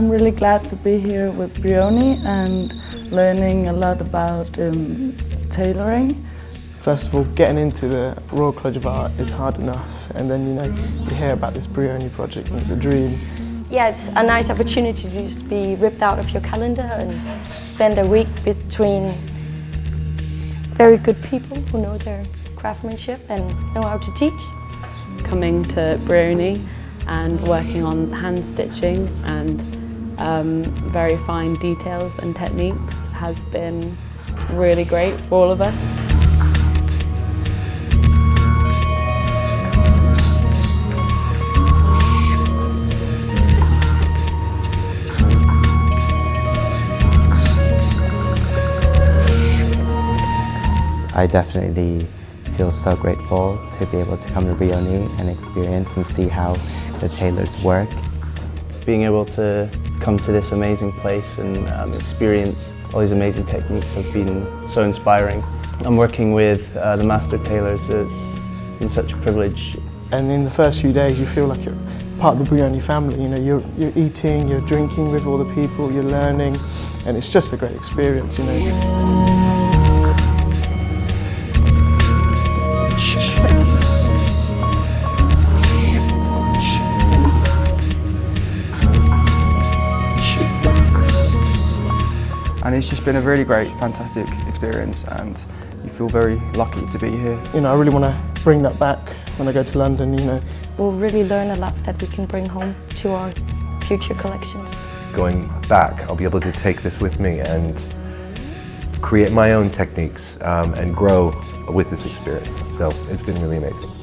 I'm really glad to be here with Brioni and learning a lot about um, tailoring. First of all, getting into the Royal College of Art is hard enough and then you know you hear about this Brioni project and it's a dream. Yeah, it's a nice opportunity to just be ripped out of your calendar and spend a week between very good people who know their craftsmanship and know how to teach. Coming to Brioni and working on hand stitching and um, very fine details and techniques has been really great for all of us. I definitely feel so grateful to be able to come to Brioni and experience and see how the tailors work. Being able to come to this amazing place and um, experience all these amazing techniques have been so inspiring. I'm working with uh, the master tailors, it's been such a privilege. And in the first few days you feel like you're part of the Brioni family, you know, you're, you're eating, you're drinking with all the people, you're learning, and it's just a great experience, you know. And it's just been a really great, fantastic experience and you feel very lucky to be here. You know, I really want to bring that back when I go to London, you know. We'll really learn a lot that we can bring home to our future collections. Going back, I'll be able to take this with me and create my own techniques um, and grow with this experience. So it's been really amazing.